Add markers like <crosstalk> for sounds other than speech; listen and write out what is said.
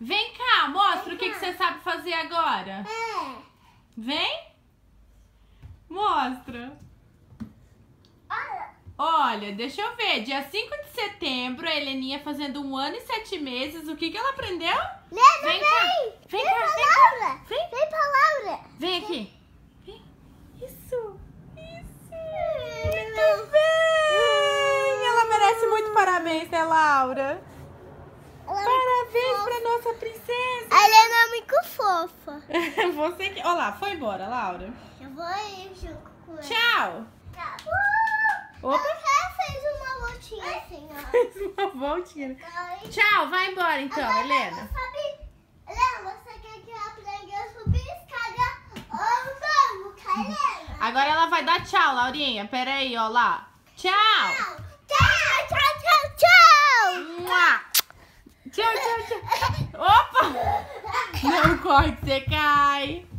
Vem cá, mostra o que, que você sabe fazer agora. É. Vem. Mostra. Olha. Olha, deixa eu ver. Dia 5 de setembro, a Heleninha fazendo um ano e sete meses. O que, que ela aprendeu? Lena, Vem vem. cá. Vem Vem cá, pra vem cá. Laura. Vem. Vem pra Laura. Vem aqui. Vem. Isso. Isso. Muito bem. Ela merece muito parabéns, né, Laura? Ela é Parabéns muito pra nossa princesa. A Helena é muito fofa. <laughs> Você que. Olha lá, foi embora, Laura. Eu vou ir junto com ela. Tchau. Tá. Opa. Ela fez uma voltinha assim, ó. <laughs> Fez uma voltinha. Aí- Tchau, vai embora então, Agora Helena. sabe- Helena, você quer que eu aprenda a subir escada andando, tá, Helena? Agora ela vai dar tchau, Laurinha. Pera aí, ó lá. Tchau. Tchau, tchau, tchau, tchau. Mua. Tchau, tchau, tchau. Opa! Não corre que você cai.